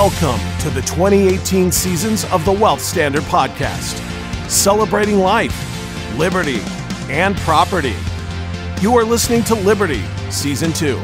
Welcome to the 2018 seasons of the Wealth Standard Podcast, celebrating life, liberty, and property. You are listening to Liberty, Season 2.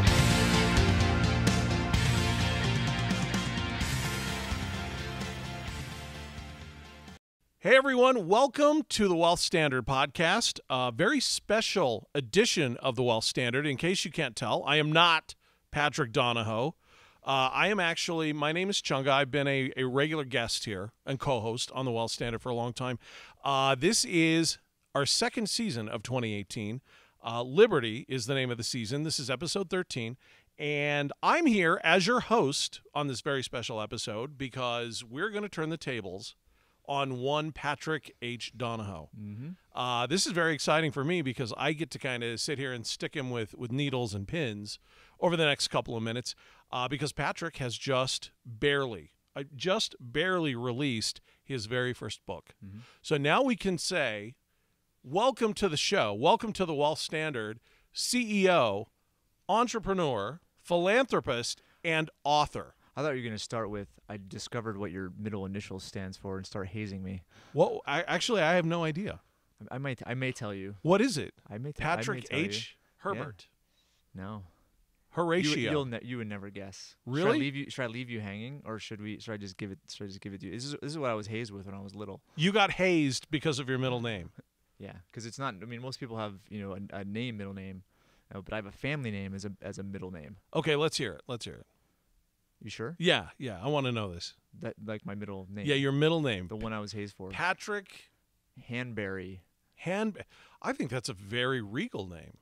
Hey everyone, welcome to the Wealth Standard Podcast, a very special edition of the Wealth Standard. In case you can't tell, I am not Patrick Donohoe. Uh, I am actually, my name is Chunga. I've been a, a regular guest here and co host on the Wealth Standard for a long time. Uh, this is our second season of 2018. Uh, Liberty is the name of the season. This is episode 13. And I'm here as your host on this very special episode because we're going to turn the tables on one Patrick H. Donohoe. Mm-hmm. Uh, this is very exciting for me because I get to kind of sit here and stick him with, with needles and pins over the next couple of minutes uh, because Patrick has just barely, uh, just barely released his very first book. Mhm. So now we can say, welcome to the show. Welcome to the Wealth Standard, CEO, entrepreneur, philanthropist, and author. I thought you were going to start with I discovered what your middle initial stands for and start hazing me. Well, I, actually, I have no idea. I, I might I may tell you. What is it? I may t- I may Patrick tell you. H. Herbert. No. Horatio. You, ne- you would never guess. Should Really? I leave you should I leave you hanging or should we should I just give it should I just give it to you? This is this is what I was hazed with when I was little. You got hazed because of your middle name. Yeah, cuz it's not I mean most people have, you know, a, a name middle name. uh, but I have a family name as a as a middle name. Okay, let's hear it. Let's hear it. You sure? Yeah, yeah. I want to know this. That like my middle name. Yeah, your middle name. the one I was hazed for. Patrick Hanberry. Han. I think that's a very regal name.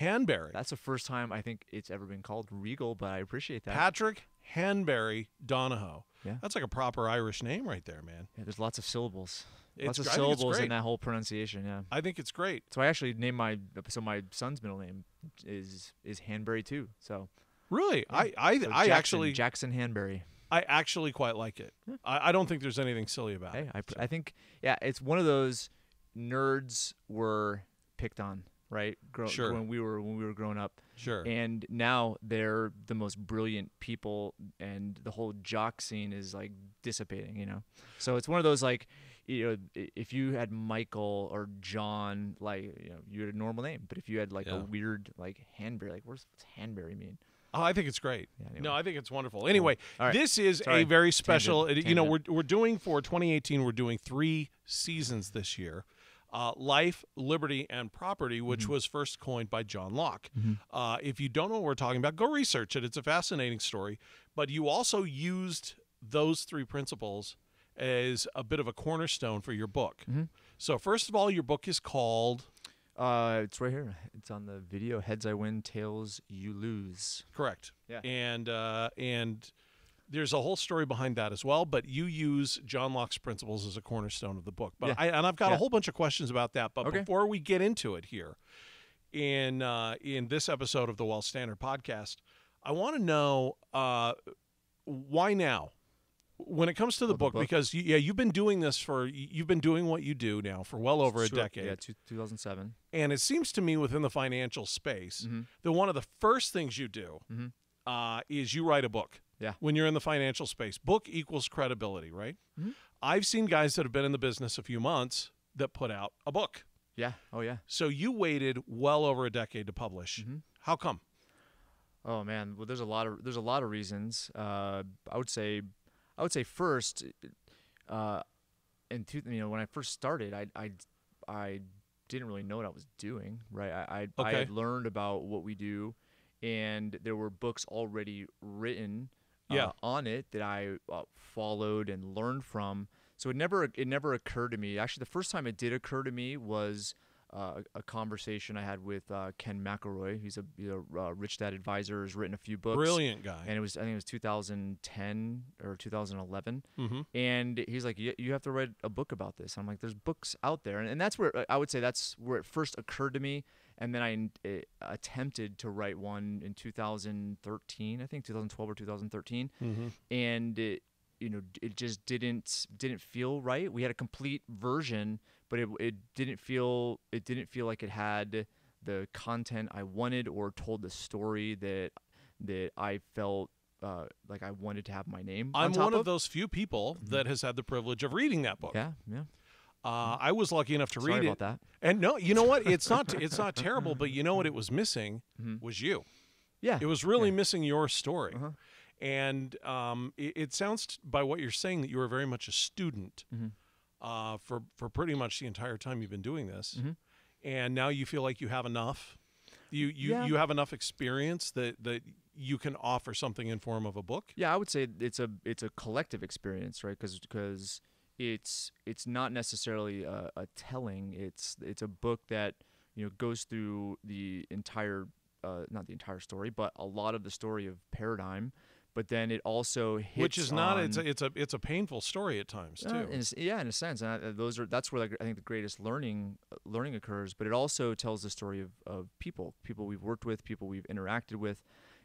Hanberry. That's the first time I think it's ever been called Regal, but I appreciate that. Patrick Hanberry Donohoe. Yeah. That's like a proper Irish name right there, man. Yeah, there's lots of syllables. It's, lots of I syllables in that whole pronunciation. Yeah. I think it's great. So I actually named my so my son's middle name is is Hanbury too. So Really, Yeah. I I, so I Jackson- actually Jackson Hanbury. I actually quite like it. Yeah. I, I don't think there's anything silly about Hey, it. I So- I think yeah, it's one of those nerds were picked on, right? Grow, Sure. When we were when we were growing up, sure. and now they're the most brilliant people, and the whole jock scene is like dissipating. You know, so it's one of those like. You know, if you had Michael or John, like you know, you had a normal name. But if you had like Yeah. a weird like Hanbury, like where's what's Hanbury mean? Oh, I think it's great. Yeah, No. I think it's wonderful. Anyway, right. this is a very special. Tangent. You know, we're we're doing for 2018. We're doing three seasons this year. Uh, Life, Liberty, and Property, which Mm-hmm. was first coined by John Locke. Uh, if you don't know what we're talking about, go research it. It's a fascinating story. But you also used those three principles as a bit of a cornerstone for your book. Mhm. So, first of all, your book is called Uh, it's right here. It's on the video. Heads I win, tails you lose. Correct. Yeah. And uh, and there's a whole story behind that as well. But you use John Locke's principles as a cornerstone of the book. But Yeah. I and I've got a whole bunch of questions about that. But Okay. before we get into it here, in uh, in this episode of the Wealth Standard podcast, I want to know uh, why now. When it comes to the, Oh, the book, book? because you, yeah, you've been doing this for you've been doing what you do now for well over a Sure. decade, Yeah, two, 2007. and it seems to me within the financial space Mhm. that one of the first things you do Mhm. uh, is you write a book. Yeah. When you're in the financial space, book equals credibility, right? Mhm. I've seen guys that have been in the business a few months that put out a book. Yeah. Oh yeah. So you waited well over a decade to publish. Mhm. How come? Oh man. Well, there's a lot of there's a lot of reasons. Uh, I would say, I would say first, uh, in two, you know, when I first started, I I I didn't really know what I was doing. Right. I I, I had learned about what we do, and there were books already written. Yeah. Uh, on it that I uh, followed and learned from. So it never it never occurred to me. Actually, the first time it did occur to me was uh, a conversation I had with uh, Ken McElroy. He's a, he's a uh, Rich Dad Advisor. Has written a few books. Brilliant guy. And it was I think it was 2010 or 2011. mm-hmm. And he's like, "You- you have to write a book about this. I'm like, there's books out there, and, and that's where I would say that's where it first occurred to me. And then I uh, attempted to write one in 2013, I think 2012 or 2013 Mm-hmm. and it, you know it just didn't didn't feel right we had a complete version but it, it didn't feel it didn't feel like it had the content i wanted or told the story that that i felt uh, like I wanted to have my name. I'm on top one of of those few people that has had the privilege of reading that book. Yeah, yeah. Uh, I was lucky enough to Sorry read about it. that. And no, you know what? It's not it's not terrible, but you know what it was missing was you. Yeah. It was really missing your story. Uh-huh. And um, it, it sounds by what you're saying that you were very much a student Mhm. uh, for for pretty much the entire time you've been doing this, Mhm. and now you feel like you have enough. You you, Yeah. you have enough experience that that you can offer something in form of a book. Yeah, I would say it's a it's a collective experience, right? Because Because it's it's not necessarily a, a telling. It's it's a book that you know goes through the entire uh, not the entire story, but a lot of the story of Paradigm. But then it also hits Which is not it's a, it's a it's a painful story at times too. Uh, in a yeah, in a sense, and I, those are that's where like, I think the greatest learning uh, learning occurs. But it also tells the story of, of people, people we've worked with, people we've interacted with,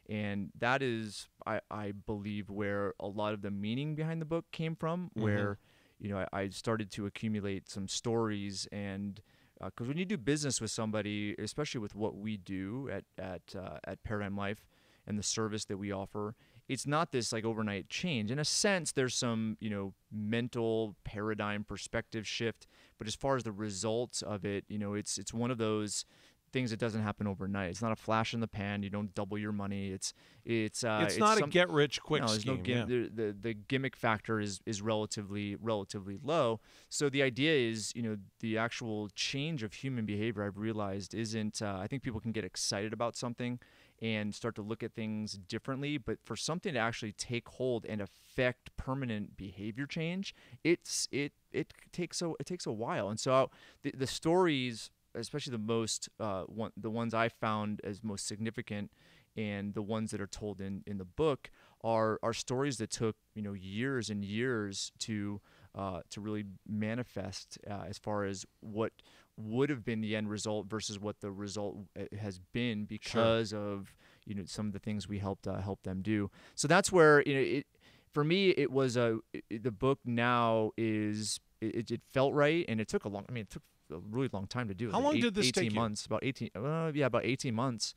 and that is, I, I believe, where a lot of the meaning behind the book came from. Mhm. Where, you know, I, I started to accumulate some stories and. Because when you do business with somebody, especially with what we do at at uh, at Paradigm Life and the service that we offer, it's not this like overnight change. In a sense, there's some you know mental paradigm perspective shift, but as far as the results of it, you know, it's it's one of those things that doesn't happen overnight. It's not a flash in the pan. You don't double your money. It's it's uh, it's, not some- a get rich quick no, there's scheme. no gim- yeah. the, the the gimmick factor is is relatively relatively low. So the idea is, you know, the actual change of human behavior. I've realized isn't. Uh, I think people can get excited about something and start to look at things differently, but for something to actually take hold and affect permanent behavior change, it's it it takes a it takes a while. And so the the stories, especially the most uh, one the ones I found as most significant and the ones that are told in, in the book are are stories that took you know years and years to uh, to really manifest uh, as far as what would have been the end result versus what the result uh, has been because of you know some of the things we helped uh, help them do. So that's where you know it for me it was a it- the book now is it, it felt right and it took a long I mean it took a really long time to do. It. How like long eight- did this 18 take Eighteen months about 18 uh, yeah about 18 months.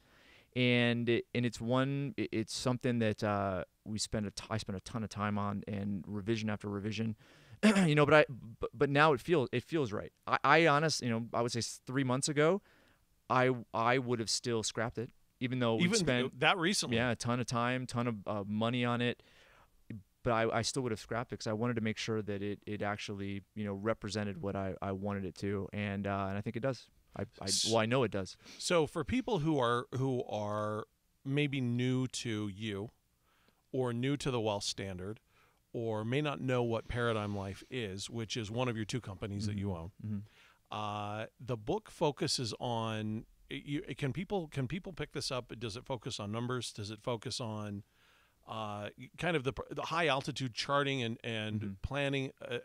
And it, and it's one it- it's something that uh, we spend a t- I spent a ton of time on and revision after revision. You know but I but, but now it feels it feels right. I, I honest you know I would say three months ago I I would have still scrapped it even though we spent that recently. yeah a ton of time ton of uh, money on it but I, I still would have scrapped it because I wanted to make sure that it, it actually you know represented what I, I wanted it to and uh, and I think it does I, I well I know it does So for people who are who are maybe new to you or new to the wealth standard or may not know what Paradigm Life is, which is one of your two companies that you own. Mhm. Uh, the book focuses on you, can people can people pick this up? Does it focus on numbers? Does it focus on uh, kind of the, the high altitude charting and and Mhm. planning? Uh,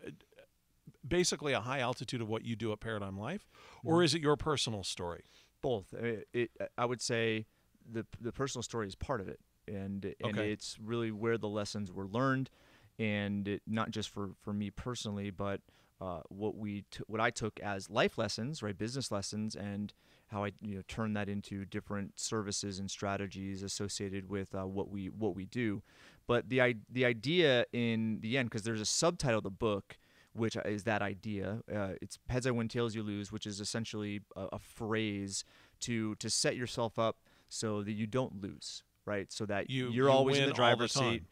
basically, a high altitude of what you do at Paradigm Life, or is it your personal story? both. I- It, I would say the the personal story is part of it, and and Okay. it's really where the lessons were learned, and it, not just for for me personally, but uh, what we t- what I took as life lessons, right, business lessons, and how I you know turn that into different services and strategies associated with uh, what we what we do. But the the idea in the end, because there's a subtitle of the book which is that idea. Uh, it's heads I win, tails you lose, which is essentially a, a phrase to to set yourself up so that you don't lose, right? So that You- you're you always in the all the driver's seat.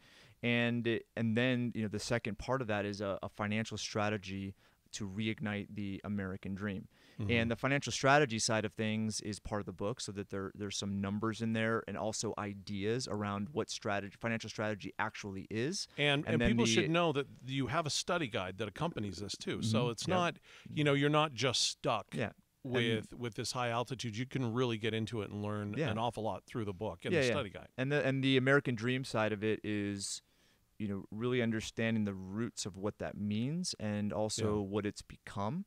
And it- and then you know the second part of that is a, a financial strategy to reignite the American dream. Mm-hmm. And the financial strategy side of things is part of the book, so that there there's some numbers in there and also ideas around what strategy financial strategy actually is. And, And and, then people the- should know that you have a study guide that accompanies this too. So Mhm. it's Yep. not, you know, you're not just stuck Yeah. with with this high altitude. You can really get into it and learn Yeah. an awful lot through the book and Yeah, the yeah. study guide. And the and the American dream side of it is, you know, really understanding the roots of what that means and also what it's become,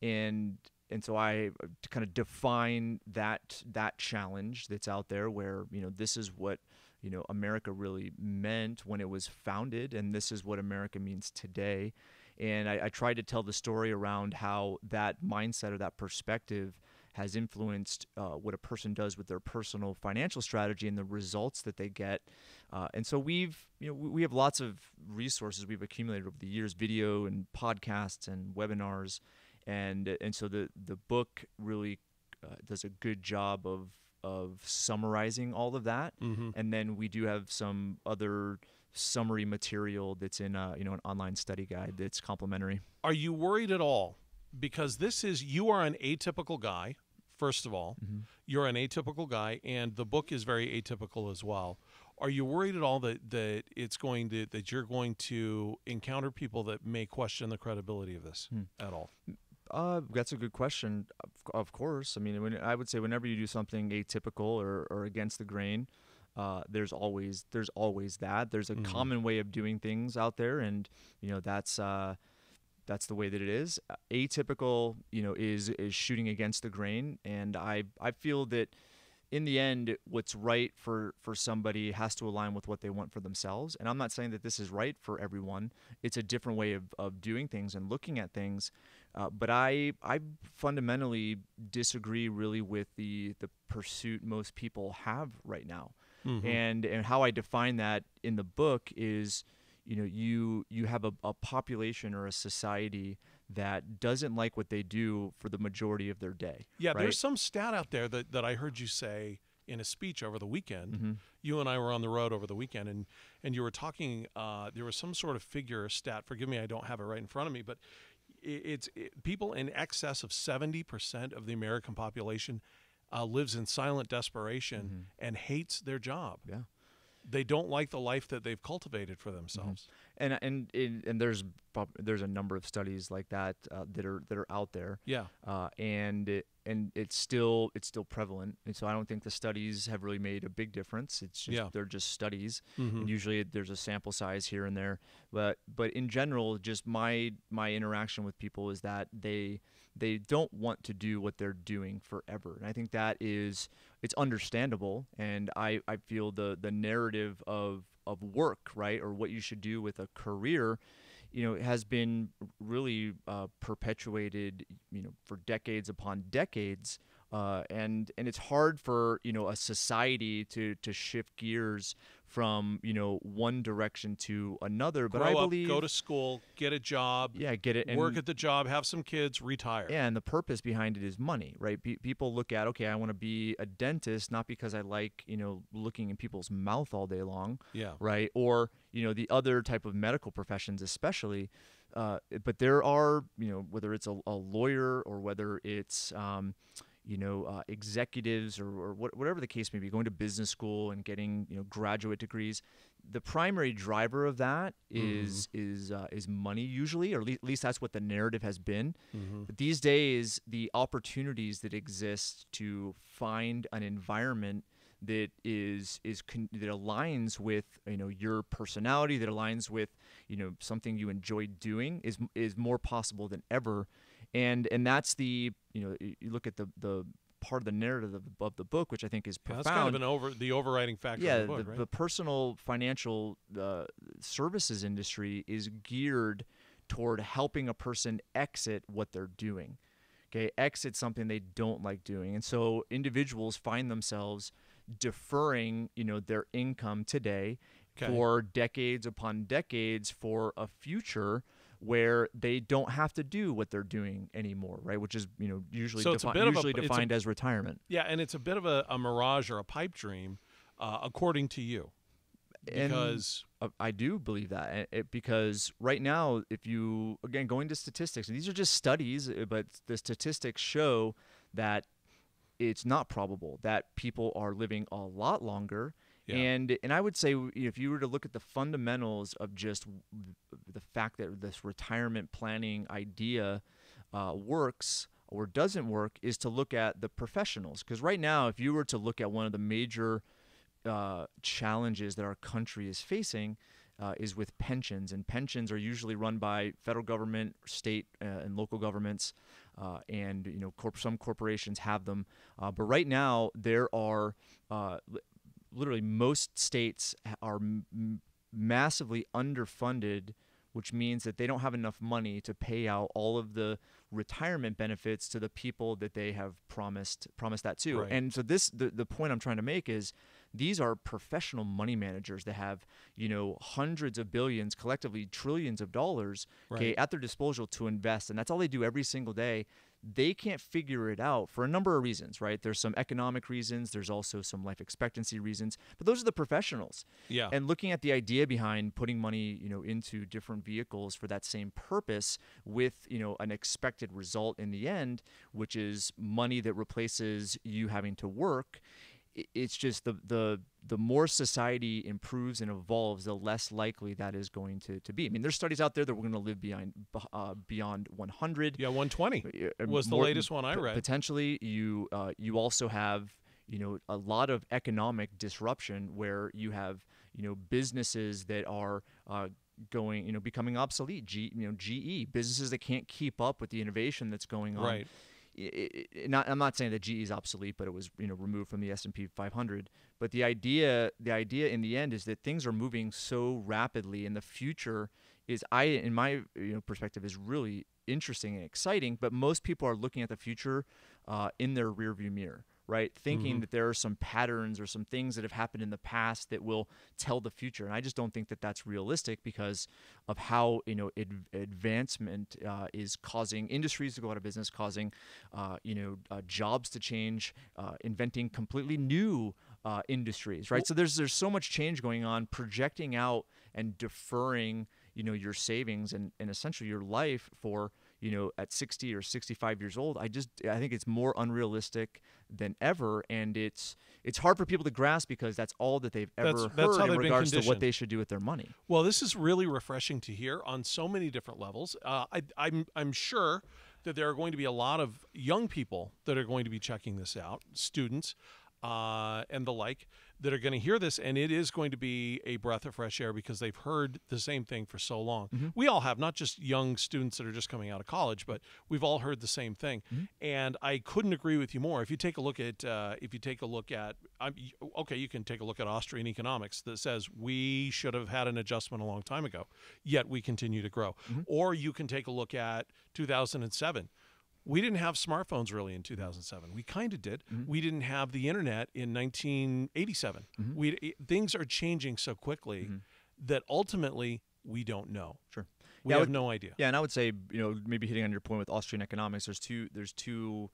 and and so I uh, kind of define that that challenge that's out there where you know this is what you know America really meant when it was founded, and this is what America means today. And I, I tried to tell the story around how that mindset or that perspective has influenced uh, what a person does with their personal financial strategy and the results that they get. Uh, and so we've, you know, we have lots of resources we've accumulated over the years, video and podcasts and webinars, and and so the the book really uh, does a good job of of summarizing all of that. Mhm. And then we do have some other summary material that's in uh, you know an online study guide that's complimentary. Are you worried at all? Because this is you are an atypical guy. First of all, you're an atypical guy, and the book is very atypical as well. Are you worried at all that that it's going to that you're going to encounter people that may question the credibility of this at all? Uh, that's a good question. Of, of course, I mean, when, I would say whenever you do something atypical or, or against the grain, uh, there's always there's always that. There's a common way of doing things out there, and you know that's uh, that's the way that it is. Uh, Atypical, you know, is is shooting against the grain, and I I feel that in the end, what's right for for somebody has to align with what they want for themselves. And I'm not saying that this is right for everyone. It's a different way of, of doing things and looking at things. Uh, but I I fundamentally disagree really with the the pursuit most people have right now. And and how I define that in the book is you know you you have a, a population or a society that doesn't like what they do for the majority of their day. Yeah, right? there's some stat out there that, that I heard you say in a speech over the weekend. Mm-hmm. You and I were on the road over the weekend, and and you were talking. Uh, there was some sort of figure stat. Forgive me, I don't have it right in front of me, but it's it, people in excess of seventy percent of the American population uh, lives in silent desperation and hates their job. Mm-hmm. Yeah. They don't like the life that they've cultivated for themselves. and and and, and there's there's a number of studies like that uh, that are that are out there. Yeah. Uh, and it, and it's still it's still prevalent, and so I don't think the studies have really made a big difference. It's just Yeah. they're just studies, Mhm. and usually there's a sample size here and there. But but in general, just my my interaction with people is that they they don't want to do what they're doing forever, and I think that is it's understandable. And I I feel the the narrative of of work right or what you should do with a career you know has been really uh, perpetuated you know for decades upon decades uh, and and it's hard for you know a society to to shift gears from you know one direction to another but Grow I up, believe go to school, get a job, yeah get it and, work at the job, have some kids, retire. yeah, and the purpose behind it is money, right? Pe- people look at, okay, I want to be a dentist, not because I like, you know, looking in people's mouth all day long, Yeah. right? Or, you know, the other type of medical professions, especially. Uh, but there are, you know, whether it's a, a lawyer or whether it's, um, you know, uh, executives or, or what, whatever the case may be, going to business school and getting, you know, graduate degrees. The primary driver of that is is uh, is money usually, or le- at least that's what the narrative has been. But these days, the opportunities that exist to find an environment that is is con- that aligns with you know your personality, that aligns with you know something you enjoy doing, is is more possible than ever, and and that's the you know you look at the the part of the narrative of, of the book, which I think is Yeah, profound that's kind of an over the overriding factor yeah, of the book, the, right? the personal financial uh, services industry is geared toward helping a person exit what they're doing. Okay, exit something they don't like doing, and so individuals find themselves deferring, you know, their income today Okay. for decades upon decades for a future where they don't have to do what they're doing anymore, right? Which is, you know, usually So it's a defi- bit of a- usually a- defined as retirement. yeah, and it's a bit of a, a mirage or a pipe dream, uh, according to you, because Uh, I do believe that it, because right now, if you again going to statistics, and these are just studies, uh, but the statistics show that it's not probable that people are living a lot longer. Yeah. And and I would say if you were to look at the fundamentals of just the fact that this retirement planning idea uh, works or doesn't work, is to look at the professionals. Because right now, if you were to look at one of the major uh, challenges that our country is facing uh, is with pensions, and pensions are usually run by federal government, state, uh, and local governments, uh, and you know corp- some corporations have them. Uh, but right now, there are uh, literally most states are m- massively underfunded. Which means that they don't have enough money to pay out all of the retirement benefits to the people that they have promised promised that to. Right. And so this the, the point I'm trying to make is these are professional money managers that have, you know, hundreds of billions, collectively trillions of dollars okay, at their disposal to invest. And that's all they do every single day. They can't figure it out for a number of reasons, right? There's some economic reasons, there's also some life expectancy reasons, but those are the professionals. Yeah. And looking at the idea behind putting money, you know, into different vehicles for that same purpose with, you know, an expected result in the end, which is money that replaces you having to work, it's just the the the more society improves and evolves, the less likely that is going to, to be. I mean, there's studies out there that we're going to live beyond uh, beyond 100 yeah, 120 uh, was the more- latest one I read. Potentially, you uh, you also have you know a lot of economic disruption where you have you know businesses that are uh, going you know becoming obsolete. G, you know GE businesses that can't keep up with the innovation that's going on. Right. I- I- I- not, I'm not saying that GE is obsolete, but it was you know removed from the S&P 500. But the idea, the idea in the end is that things are moving so rapidly, and the future is, I in my you know perspective, is really interesting and exciting. But most people are looking at the future uh, in their rearview mirror, right? Thinking that there are some patterns or some things that have happened in the past that will tell the future, and I just don't think that that's realistic because of how you know ad- advancement uh, is causing industries to go out of business, causing uh, you know uh, jobs to change, uh, inventing completely new uh, industries, right? so there's there's so much change going on, projecting out and deferring you know your savings and, and essentially your life for you know at 60 or 65 years old i just i think it's more unrealistic than ever and it's it's hard for people to grasp because that's all that they've ever That's- that's heard how in regards to what they should do with their money. Well, this is really refreshing to hear on so many different levels. Uh, I, I'm I'm sure that there are going to be a lot of young people that are going to be checking this out, students uh, and the like, that are going to hear this, and it is going to be a breath of fresh air because they've heard the same thing for so long. Mm-hmm. We all have, not just young students that are just coming out of college, but we've all heard the same thing. Mm-hmm. And I couldn't agree with you more. If you take a look at, uh, if you take a look at, um, I'm, okay, you can take a look at Austrian economics that says we should have had an adjustment a long time ago, yet we continue to grow. Mm-hmm. Or you can take a look at 2007 we didn't have smartphones really in 2007 we kind of did we didn't have the internet in 1987 we it- things are changing so quickly that ultimately we don't know. Sure. we Yeah, have would- no idea. Yeah, and I would say, you know, maybe hitting on your point with Austrian economics, there's two, there's two,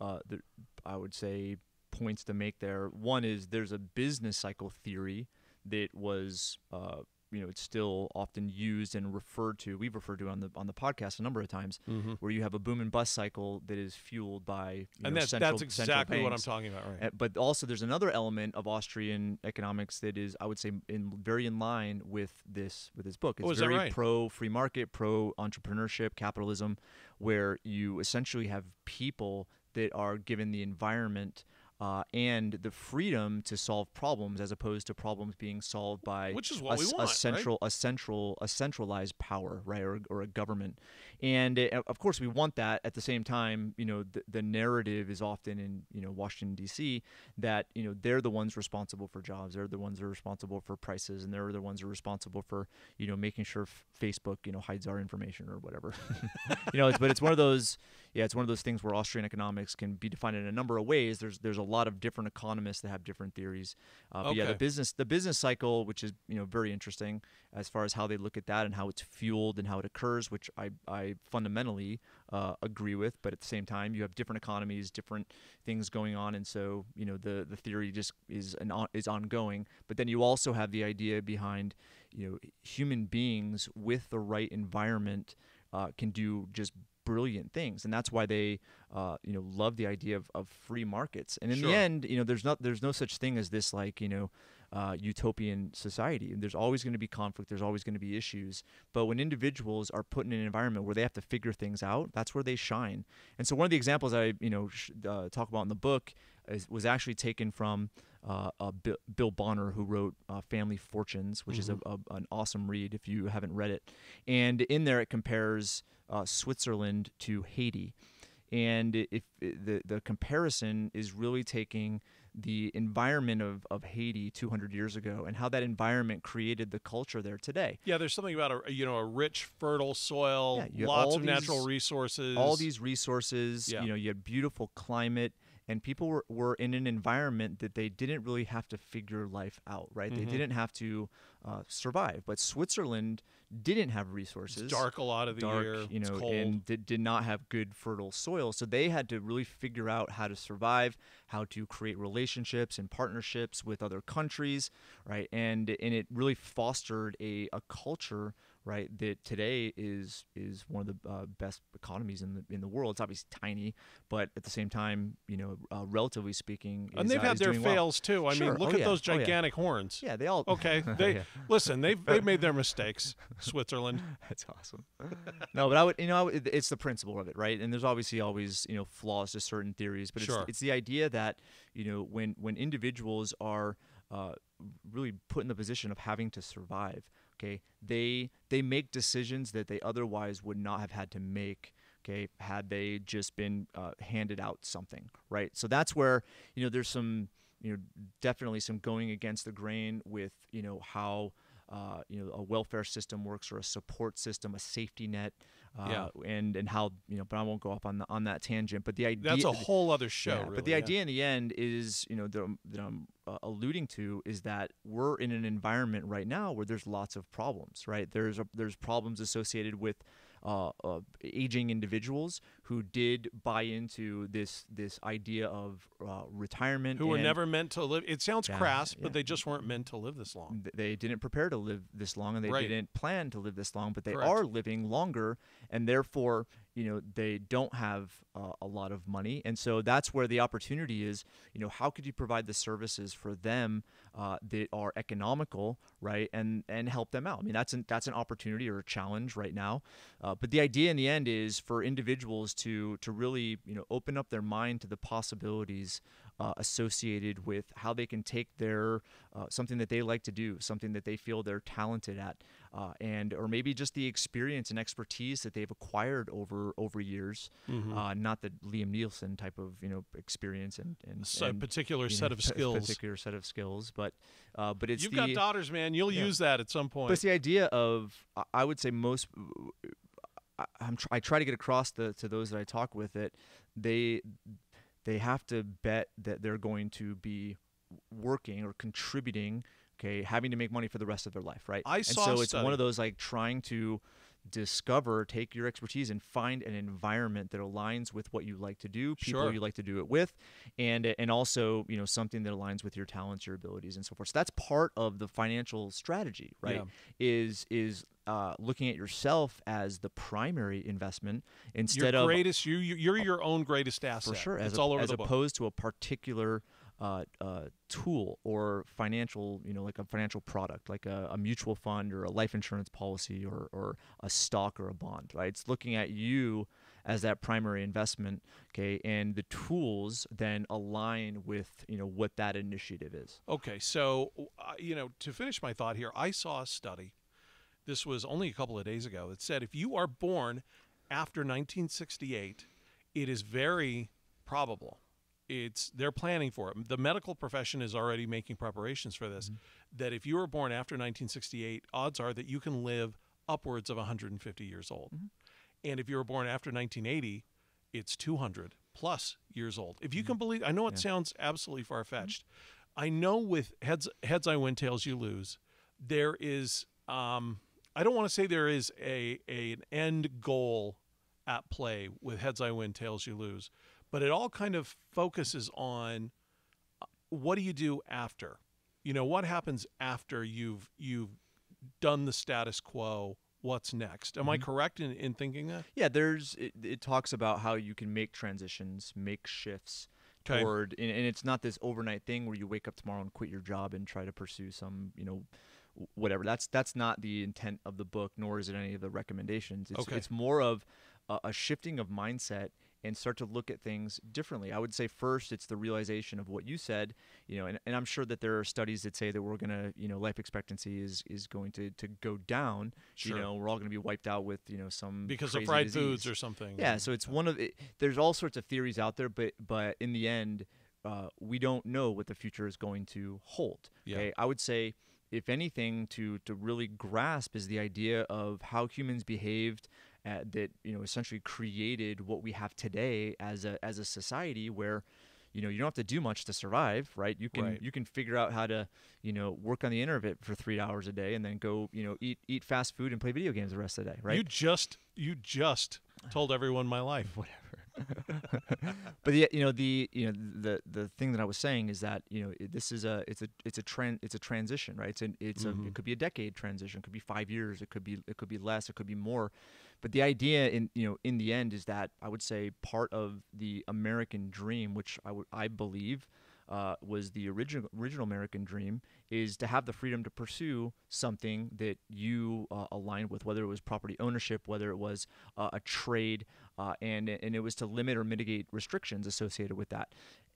uh, there, I would say, points to make there. One is there's a business cycle theory that was, uh, you know, it's still often used and referred to. We've referred to on the on the podcast a number of times, mm-hmm. where you have a boom and bust cycle that is fueled by, and know, that's central, that's central exactly what i'm talking about right But also, there's another element of Austrian economics that is, I would say, in very in line with this with this book. It's Oh, very right? pro free market, pro entrepreneurship, capitalism, where you essentially have people that are given the environment. Uh, and the freedom to solve problems, as opposed to problems being solved by Which is a, we want, a right? central, a central, a centralized power, right, or, or a government. And uh, of course, we want that. At the same time, you know, the, the narrative is often in you know Washington D.C. that you know they're the ones responsible for jobs, they're the ones that are responsible for prices, and they're the ones that are responsible for you know making sure Facebook you know hides our information or whatever. you know, it's, but it's one of those. Yeah, it's one of those things where Austrian economics can be defined in a number of ways. There's there's a lot of different economists that have different theories. Uh, But yeah, the business the business cycle, which is you know very interesting as far as how they look at that and how it's fueled and how it occurs, which I I fundamentally uh, agree with. But at the same time, you have different economies, different things going on, and so you know the the theory just is an on, is ongoing. But then you also have the idea behind you know human beings with the right environment uh, can do just brilliant things and that's why they uh, you know love the idea of, of free markets and in Sure. the end you know there's not there's no such thing as this like you know uh, utopian society and there's always going to be conflict there's always going to be issues but when individuals are put in an environment where they have to figure things out that's where they shine and so one of the examples i you know sh- uh, talk about in the book is, was actually taken from uh, uh, Bill, Bill Bonner, who wrote uh, Family Fortunes, which is a, a, an awesome read if you haven't read it. And in there, it compares uh, Switzerland to Haiti. And i- if the the comparison is really taking the environment of, of Haiti 200 years ago and how that environment created the culture there today. Yeah, there's something about a you know a rich, fertile soil, Yeah, lots of natural resources. all these resources Yeah. you know you had beautiful climate and people were, were in an environment that they didn't really have to figure life out right Mhm. they didn't have to uh, survive but switzerland didn't have resources it's dark a lot of the dark, year. you it's know, cold. and did, did not have good fertile soil. So they had to really figure out how to survive, how to create relationships and partnerships with other countries, right? And and it really fostered a, a culture, right, that today is is one of the uh, best economies in the in the world. It's obviously tiny, but at the same time, you know, uh, relatively speaking, and is, they've uh, had their doing well. fails too. I Sure. mean, look Oh, at yeah. those Oh, yeah. gigantic horns. Yeah, they all. Okay, they Yeah. listen. They've they've made their mistakes. Switzerland. That's awesome. no, but I would, you know, would- it's the principle of it, right? And there's obviously always, you know, flaws to certain theories, but Sure. it's, it's the idea that, you know, when when individuals are uh, really put in the position of having to survive, okay, they they make decisions that they otherwise would not have had to make. Okay, had they just been uh, handed out something, right? So that's where you know there's some you know definitely some going against the grain with you know how uh, you know a welfare system works or a support system, a safety net, uh, Yeah. and and how you know. But I won't go up on the, on that tangent. But the idea That's a whole other show. yeah, really, but the yeah. idea in the end is, you know, that I'm, that I'm uh, alluding to is that we're in an environment right now where there's lots of problems, right? There's a, there's problems associated with uh, uh, aging individuals who did buy into this this idea of uh, retirement, who were never meant to live. It sounds Yeah, crass, yeah. but they just weren't meant to live this long. they didn't prepare to live this long and they Right. didn't plan to live this long but they Correct. are living longer and therefore you know they don't have uh, a lot of money and so that's where the opportunity is you know how could you provide the services for them uh, that are economical right and and help them out i mean that's an that's an opportunity or a challenge right now uh, but the idea in the end is for individuals to to really you know open up their mind to the possibilities uh, associated with how they can take their uh, something that they like to do, something that they feel they're talented at, uh, and or maybe just the experience and expertise that they've acquired over over years. Mhm. Uh, not the Liam Neeson type of you know experience and and, So a and, particular set know, of skills. particular set of skills, but uh, but it's You've the, got daughters, man. You'll Yeah. use that at some point. but it's the idea of I would say most. I, I'm tr- I try to get across the, to those that I talk with that they they have to bet that they're going to be working or contributing, okay, having to make money for the rest of their life, right? I and saw so it's one of those like trying to discover, take your expertise and find an environment that aligns with what you like to do, people Sure. you like to do it with, and and also, you know, something that aligns with your talents, your abilities and so forth. So that's part of the financial strategy, right? Yeah. Is is uh, looking at yourself as the primary investment instead your of greatest, you you- you're your own greatest asset. for sure it's as, all a- over as the book. opposed to a particular uh, uh, tool or financial you know like a financial product like a, a mutual fund or a life insurance policy or, or a stock or a bond right it's looking at you as that primary investment okay and the tools then align with you know what that initiative is Okay, so uh, you know, to finish my thought here, I saw a study. This was only a couple of days ago that said if you are born after 1968, it is very probable. It's they're planning for it. The medical profession is already making preparations for this. Mm-hmm. That if you were born after 1968, odds are that you can live upwards of 150 years old. Mm-hmm. And if you were born after 1980, it's 200 plus years old. If you mm-hmm. can believe, I know it Yeah. sounds absolutely far fetched. I know with heads heads I win, tails you lose. There is, um, I don't want to say there is a, a an end goal at play with heads I win, tails you lose, but it all kind of focuses on uh, what do you do after? You know, what happens after you've you've done the status quo? What's next? Am I correct in, in thinking that? Yeah, there's it, it talks about how you can make transitions, make shifts 'Kay. toward, and, and it's not this overnight thing where you wake up tomorrow and quit your job and try to pursue some, you know, whatever. That's that's not the intent of the book, nor is it any of the recommendations. It's Okay. it's more of a, a shifting of mindset and start to look at things differently. I would say first it's the realization of what you said, you know, and, and I'm sure that there are studies that say that we're gonna, you know, life expectancy is is going to, to go down. Sure. You know, we're all gonna be wiped out with, you know, some because of fried disease. foods or something. Yeah, so it's one of it, there's all sorts of theories out there, but but in the end, uh, we don't know what the future is going to hold. Yeah. Okay, I would say if anything to to really grasp is the idea of how humans behaved uh, that you know essentially created what we have today as a as a society where you know you don't have to do much to survive right you can Right. you can figure out how to you know work on the internet for 3 hours a day and then go you know eat eat fast food and play video games the rest of the day right You just you just told everyone my life. Whatever. But the you know the you know the the thing that I was saying is that you know this is a it's a it's a trend it's a transition right it's an it's a Mhm. it could be a decade transition it could be five years it could be it could be less it could be more but the idea in you know in the end is that I would say part of the American dream which I believe uh, was the original original American dream is to have the freedom to pursue something that you uh, align with, whether it was property ownership, whether it was uh, a trade, uh, and and it was to limit or mitigate restrictions associated with that.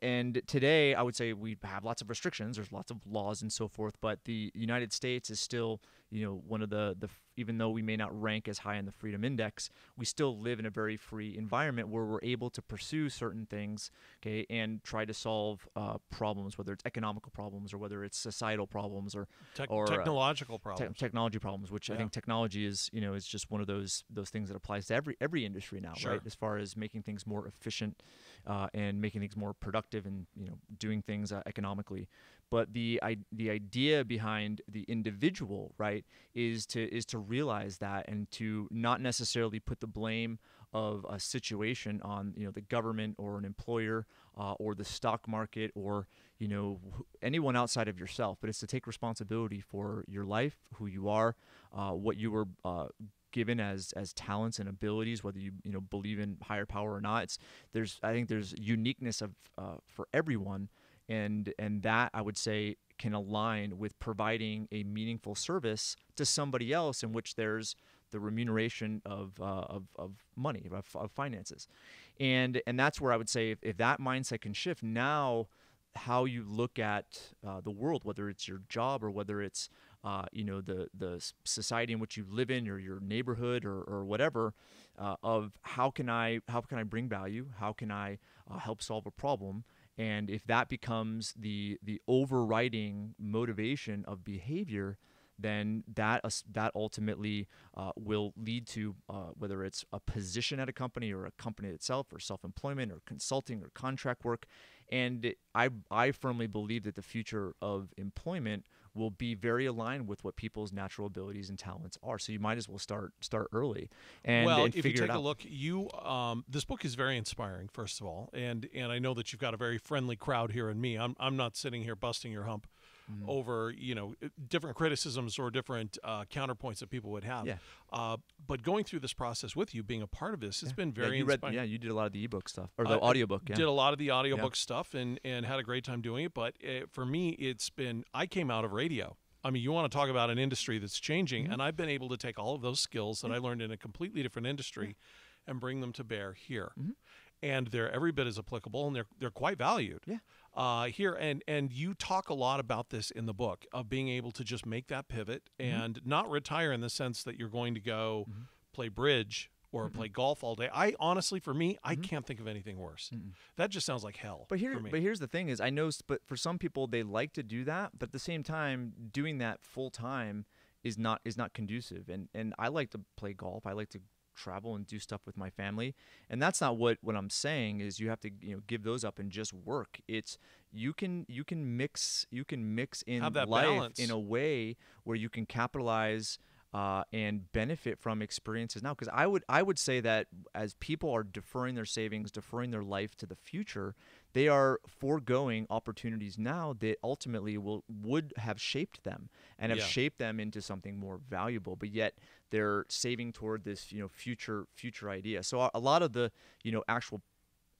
And today, I would say we have lots of restrictions. There's lots of laws and so forth, but the United States is still, you know, one of the the even though we may not rank as high in the Freedom Index, we still live in a very free environment where we're able to pursue certain things, okay, and try to solve uh, problems, whether it's economical problems or whether it's societal problems or Tech Or, uh, technological te- problems. technology problems, which I think technology is, you know, is just one of those those things that applies to every every industry now, Sure. right? As far as making things more efficient uh, and making things more productive and you know doing things uh, economically. But the I, the idea behind the individual, right, is to is to realize that and to not necessarily put the blame of a situation on you know the government or an employer uh, or the stock market or you know anyone outside of yourself but it's to take responsibility for your life who you are uh, what you were uh, given as as talents and abilities whether you you know believe in higher power or not it's there's i think there's uniqueness of uh, for everyone and and that i would say can align with providing a meaningful service to somebody else in which there's the remuneration of, uh, of, of money, of, of finances. And, and that's where I would say if, if that mindset can shift, now how you look at uh, the world, whether it's your job or whether it's uh, you know the the society in which you live in or your neighborhood or, or whatever, uh, of how can I how can I bring value? How can I uh, help solve a problem? And if that becomes the the overriding motivation of behavior, then that us- that ultimately uh, will lead to uh, whether it's a position at a company or a company itself or self-employment or consulting or contract work and I I firmly believe that the future of employment will be very aligned with what people's natural abilities and talents are. So you might as well start start early and, well, and if you take a look, you um, this book is very inspiring. First of all, and and I know that you've got a very friendly crowd here in me. I'm I'm not sitting here busting your hump Mm-hmm. over you know different criticisms or different uh, counterpoints that people would have. Yeah. Uh, but going through this process with you, being a part of this, it's been yeah, very you read, yeah, you did a lot of the ebook stuff or the I audiobook. Yeah. Did a lot of the audiobook stuff and and had a great time doing it. But uh, for me, it's been I came out of radio. I mean, you want to talk about an industry that's changing, Mm-hmm. and I've been able to take all of those skills that I learned in a completely different industry and bring them to bear here. Mm-hmm. And they're every bit as applicable, and they're they're quite valued. Yeah. Uh, here and and you talk a lot about this in the book of being able to just make that pivot Mm-hmm. and not retire in the sense that you're going to go play bridge or Mm-hmm. play golf all day. I honestly, for me, I can't think of anything worse. That just sounds like hell. But here, for me. but here's the thing: is I know, but for some people, they like to do that, but at the same time, doing that full time is not is not conducive. And and I like to play golf. I like to travel and do stuff with my family. And that's not what what I'm saying is you have to you know give those up and just work. It's you can you can mix you can mix in life balance. in a way where you can capitalize uh, and benefit from experiences now. Because I would I would say that as people are deferring their savings, deferring their life to the future, they are foregoing opportunities now that ultimately will would have shaped them and have Yeah. shaped them into something more valuable. But yet they're saving toward this you know future future idea. So a- lot of the you know actual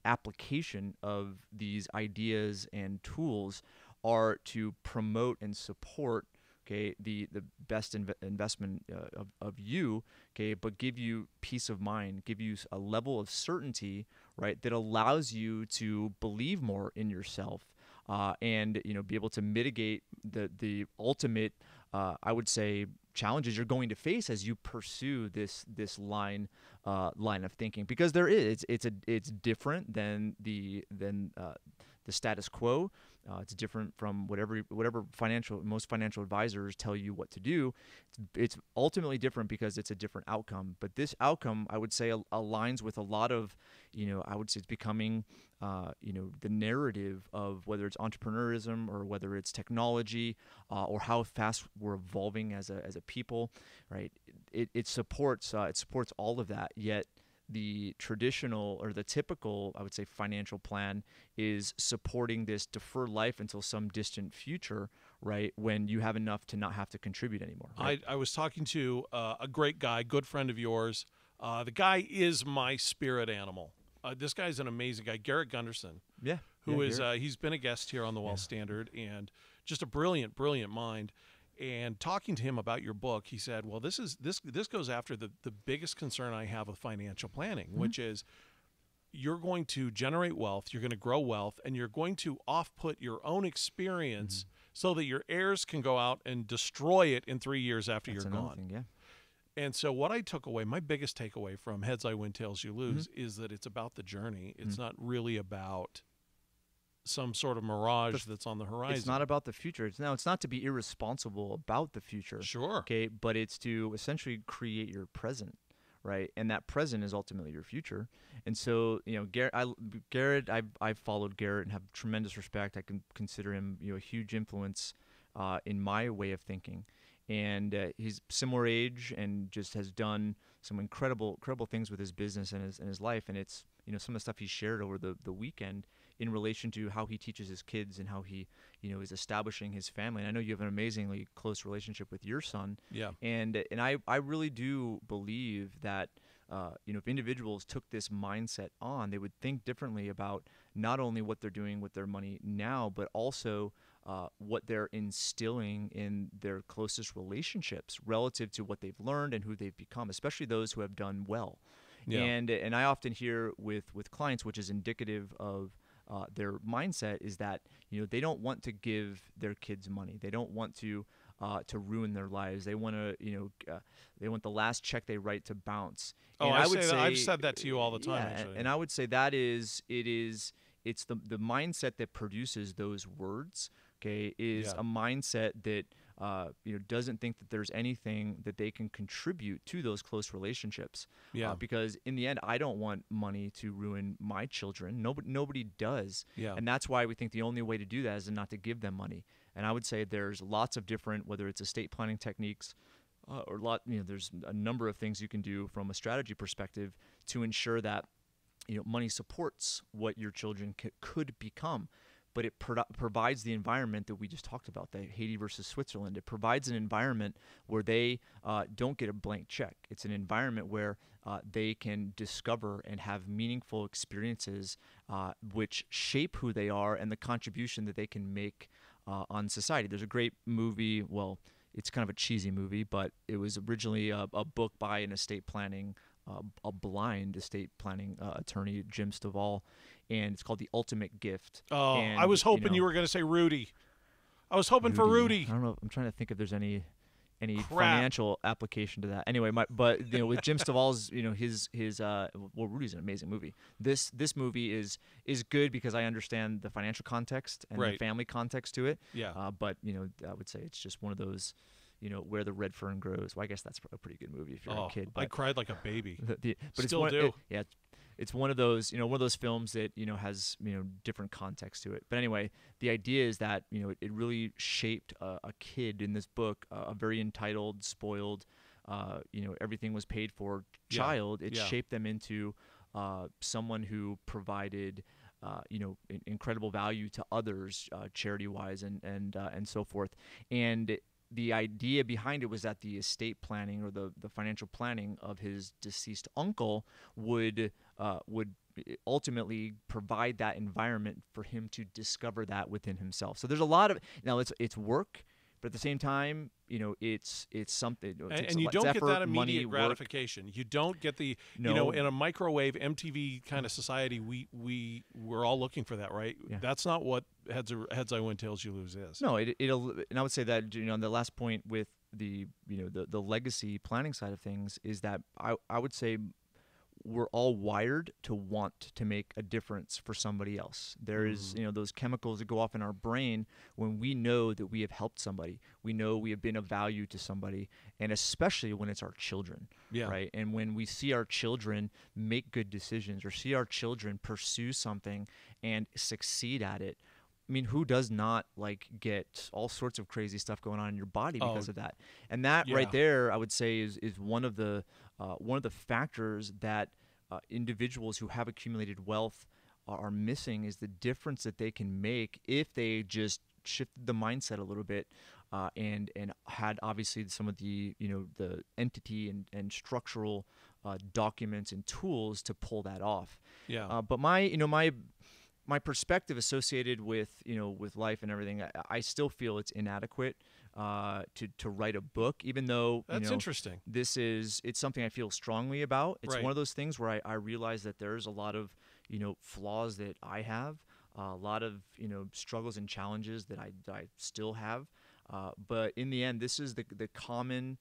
application of these ideas and tools are to promote and support okay the the best inv- investment uh, of, of you okay but give you peace of mind give you a level of certainty right? That allows you to believe more in yourself uh, and you know be able to mitigate the the ultimate, uh, I would say, challenges you're going to face as you pursue this this line uh, line of thinking because there is it's, it's a it's different than the than uh, the status quo. Uh, it's different from whatever whatever financial most financial advisors tell you what to do. It's, it's ultimately different because it's a different outcome. But this outcome, I would say, al- aligns with a lot of, you know, I would say it's becoming, uh, you know, the narrative of whether it's entrepreneurism or whether it's technology uh, or how fast we're evolving as a as a people, right? It, it supports uh, it supports all of that. Yet the traditional or the typical, I would say, financial plan is supporting this defer life until some distant future, right? When you have enough to not have to contribute anymore. Right? I, I was talking to uh, a great guy, good friend of yours. Uh, the guy is my spirit animal. Uh, this guy's an amazing guy, Garrett Gunderson, Yeah. Who yeah, is, uh, he's been a guest here on the Wealth Yeah. Standard and just a brilliant, brilliant mind. And talking to him about your book, he said, "Well, this is this this goes after the the biggest concern I have with financial planning, Mm-hmm. which is you're going to generate wealth, you're going to grow wealth, and you're going to off-put your own experience Mm-hmm. so that your heirs can go out and destroy it in three years after That's you're gone." thing, yeah. And so, what I took away, my biggest takeaway from Heads I Win, Tails You Lose, Mm-hmm. is that it's about the journey. It's not really about some sort of mirage that's on the horizon. It's not about the future. It's now it's not to be irresponsible about the future. sure. Okay, but it's to essentially create your present, right? And that present is ultimately your future. And so, you know, Garrett, I, Garrett, I've, I've followed Garrett and have tremendous respect. I can consider him, you know, a huge influence uh, in my way of thinking. And uh, he's similar age and just has done some incredible, incredible things with his business and his and his life. And it's, you know, some of the stuff he shared over the the weekend in relation to how he teaches his kids and how he, you know, is establishing his family. And I know you have an amazingly close relationship with your son Yeah. and and I, I really do believe that uh, you know if individuals took this mindset on they would think differently about not only what they're doing with their money now but also uh, what they're instilling in their closest relationships relative to what they've learned and who they've become especially those who have done well Yeah. and and I often hear with with clients which is indicative of uh, their mindset is that you know they don't want to give their kids money they don't want to uh, to ruin their lives they want to you know uh, they want the last check they write to bounce Oh, and I would say say I've said that to you all the time, yeah, and- actually. and I would say that is it is it's the the mindset that produces those words okay is Yeah. a mindset that uh, you know doesn't think that there's anything that they can contribute to those close relationships. Yeah. uh, because in the end I don't want money to ruin my children. Nobody nobody does. Yeah. and that's why we think the only way to do that is not to give them money. And I would say there's lots of different whether it's estate planning techniques uh, or lot you know there's a number of things you can do from a strategy perspective to ensure that you know money supports what your children c- could become but it pro- provides the environment that we just talked about the haiti versus switzerland. It provides an environment where they uh, don't get a blank check. It's an environment where uh, they can discover and have meaningful experiences uh, which shape who they are and the contribution that they can make uh, on society. There's a great movie well it's kind of a cheesy movie, but it was originally a, a book by an estate planning, uh, a blind estate planning uh, attorney, Jim Stovall, and it's called The Ultimate Gift. Oh, I was hoping you, know, were going to say Rudy. I was hoping for Rudy. I don't know. I'm trying to think if there's any any Crap. financial application to that. Anyway, my but you know with Jim Stovall's you know his his uh well Rudy's an amazing movie. This this movie is is good because I understand the financial context and Right. the family context to it. Yeah. Uh, but you know I would say it's just one of those you know where the red fern grows. Well, I guess that's a pretty good movie if you're oh, a kid. I cried like a baby. the, the, but Still it's one, do. it- yeah, it's, one of those you know one of those films that you know has you know different context to it. But anyway, the idea is that you know it, it really shaped a, a kid in this book, uh, a very entitled, spoiled, uh, you know everything was paid for Yeah, child. It yeah. shaped them into uh, someone who provided. Uh, you know, in, incredible value to others, uh, charity-wise, and and uh, and so forth. And the idea behind it was that the estate planning or the, the financial planning of his deceased uncle would uh, would ultimately provide that environment for him to discover that within himself. So there's a lot of now it's it's work, But at the same time, you know, it's it's something. And, and you don't it's get effort, that immediate money, work. gratification. You don't get the you know in a microwave MTV kind of society. We we we're all looking for that, right? Yeah. That's not what heads or, heads I win, tails you lose is. No, it, it'll, and I would say that you know on the last point with the you know the the legacy planning side of things is that I I would say we're all wired to want to make a difference for somebody else. There is Mm. you know those chemicals that go off in our brain when we know that we have helped somebody, we know we have been of value to somebody, and especially when it's our children Yeah. right? And when we see our children make good decisions or see our children pursue something and succeed at it, I mean, who does not like get all sorts of crazy stuff going on in your body Oh, because of that? And that yeah. right there, I would say, is is one of the uh, one of the factors that uh, individuals who have accumulated wealth are, are missing is the difference that they can make if they just shifted the mindset a little bit uh, and and had obviously some of the you know the entity and, and structural uh, documents and tools to pull that off. Yeah. Uh, but my you know my my perspective associated with you know with life and everything, I, I still feel it's inadequate uh, to to write a book, even though That's you know, interesting. this is it's something I feel strongly about. It's Right. one of those things where I, I realize that there's a lot of you know flaws that I have, uh, a lot of you know struggles and challenges that I, that I still have. Uh, but in the end, this is the the common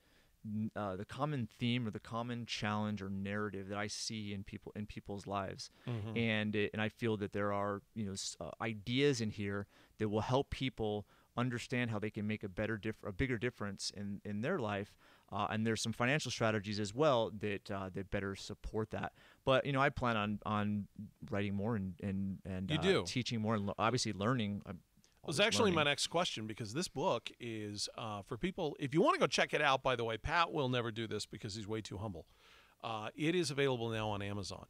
uh, the common theme or the common challenge or narrative that I see in people in people's lives, Mhm. and it, and I feel that there are you know uh, ideas in here that will help people understand how they can make a better diff- a bigger difference in in their life. Uh, and there's some financial strategies as well that uh, that better support that. But you know, I plan on on writing more and and and You uh, do. teaching more and lo- obviously learning. I'm was actually my next question because this book is uh, for people. If you want to go check it out, by the way, Pat will never do this because he's way too humble. Uh, it is available now on Amazon,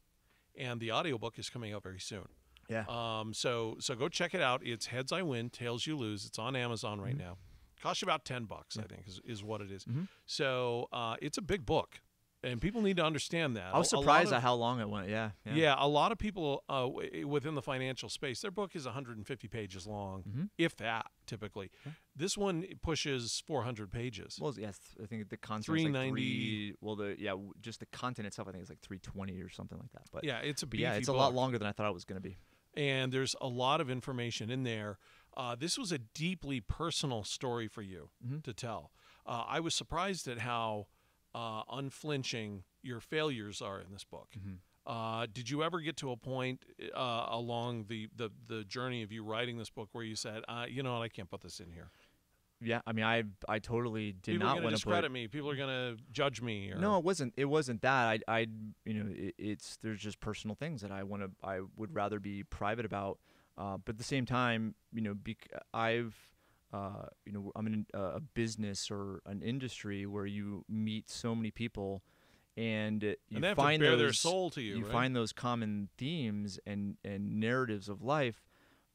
and the audiobook is coming out very soon. Yeah. Um, so so go check it out. It's Heads I Win, Tails You Lose. It's on Amazon right now. Costs you about ten bucks, I think, is, is what it is. Mhm. So uh, it's a big book, and people need to understand that. I was A- a lot surprised of- at how long it went. Yeah. Yeah. yeah. a lot of people uh, w- within the financial space, their book is 150 pages long, Mhm. if that, typically. This one pushes 400 pages. Well, yes, I think the content is like 390. three. Well, the yeah, just the content itself, I think is like 320 or something like that. But yeah, it's a but yeah, beefy it's a lot longer than I thought it was going to be. And there's a lot of information in there. Uh, this was a deeply personal story for you Mhm. to tell. Uh, I was surprised at how uh, unflinching your failures are in this book. Mhm. Uh, did you ever get to a point uh, along the, the, the journey of you writing this book where you said, uh, you know what, I can't put this in here? Yeah, I mean, I I totally did People not want to discredit me. People are going to judge me. Or, No, it wasn't. It wasn't that. I, I, you know, it, it's there's just personal things that I want to. I would rather be private about. Uh, but at the same time, you know, bec- I've, uh, you know, I'm in a, business or an industry where you meet so many people, and you and find those, their soul to you. you right? find those common themes and and narratives of life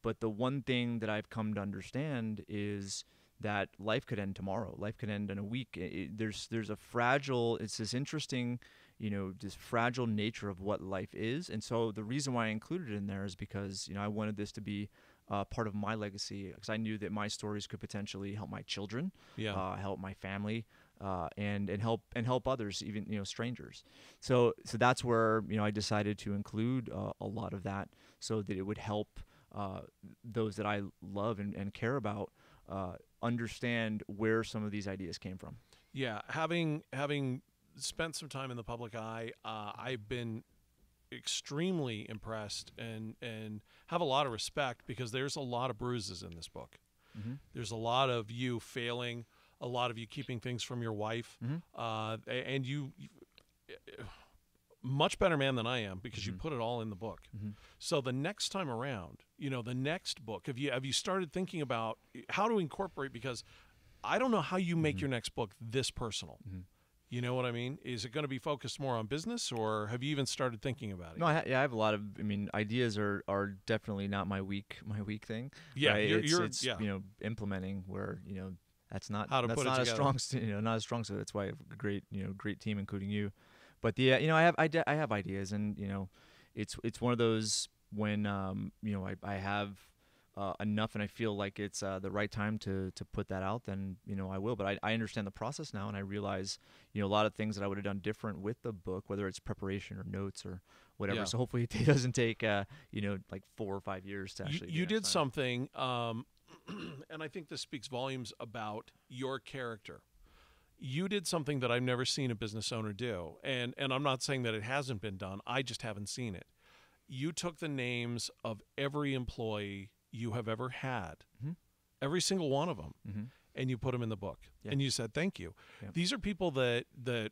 but the one thing that i've come to understand is that life could end tomorrow life could end in a week I- I- there's there's a fragile it's this interesting you know this fragile nature of what life is and so the reason why i included it in there is because you know i wanted this to be uh, part of my legacy because i knew that my stories could potentially help my children yeah. uh, help my family, uh, and and help and help others, even you know strangers. So so that's where you know I decided to include uh, a lot of that so that it would help uh, those that I love and, and care about uh, understand where some of these ideas came from. Yeah, having having spent some time in the public eye, uh, I've been extremely impressed and and have a lot of respect because there's a lot of bruises in this book. Mm-hmm. There's a lot of you failing, a lot of you keeping things from your wife, Mhm. uh, and you, much better man than I am because you Mhm. put it all in the book. Mhm. So the next time around, you know, the next book, have you have you started thinking about how to incorporate? Because I don't know how you make Mhm. your next book this personal. Mhm. You know what I mean? Is it going to be focused more on business, or have you even started thinking about it? No, I, ha- yeah, I have a lot of. I mean, ideas are, are definitely not my weak my weak thing. yeah, right? you're, it's, you're it's, yeah. you know implementing where you know that's not How to that's put it not a strong you know not a strong so that's why I have a great you know great team including you but the uh, you know I have I, de- I have ideas and you know it's it's one of those when um you know I, I have uh, enough and I feel like it's uh, the right time to to put that out, then you know I will. But I, I understand the process now, and I realize you know a lot of things that I would have done different with the book, whether it's preparation or notes or whatever. Yeah. So hopefully it doesn't take uh, you know like four or five years to actually. you get did something, um, and I think this speaks volumes about your character. You did something that I've never seen a business owner do, and and I'm not saying that it hasn't been done. I just haven't seen it. You took the names of every employee you have ever had, Mhm. every single one of them, Mhm. and you put them in the book, Yeah. and you said thank you. Yeah. These are people that that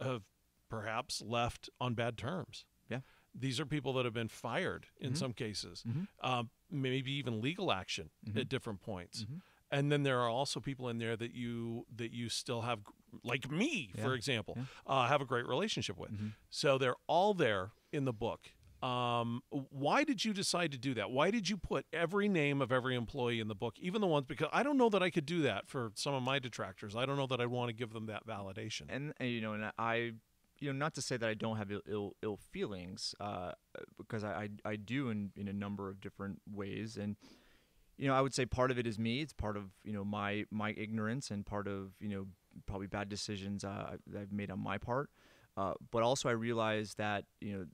have perhaps left on bad terms. Yeah. These are people that have been fired in Mhm. some cases, Mhm. um, maybe even legal action Mhm. at different points. Mhm. And then there are also people in there that you that you still have, like me, for example, Yeah. uh, have a great relationship with. Mhm. So they're all there in the book. Um, why did you decide to do that? Why did you put every name of every employee in the book, even the ones because I don't know that I could do that for some of my detractors. I don't know that I'd want to give them that validation. and, and you know, and I, you know, not to say that I don't have Ill ill, Ill feelings, uh, because I, I I do in in a number of different ways, and you know, I would say part of it is me. It's part of you know my my ignorance and part of you know probably bad decisions uh, I've made on my part. Uh, but also, I realize that you know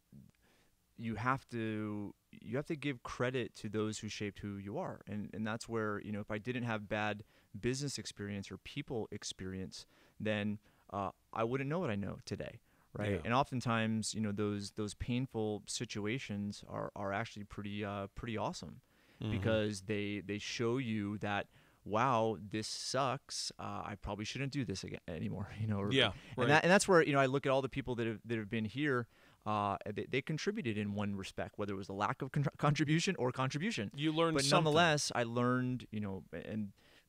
you have to you have to give credit to those who shaped who you are, and and that's where you know if I didn't have bad business experience or people experience, then uh, I wouldn't know what I know today, right? Yeah. And oftentimes, you know, those those painful situations are are actually pretty uh, pretty awesome Mhm. because they they show you that wow this sucks uh, I probably shouldn't do this again anymore you know or- Yeah, right. and that and that's where you know I look at all the people that have that have been here uh, they, they contributed in one respect whether it was a lack of con- contribution or contribution you learned but something. nonetheless I learned you know and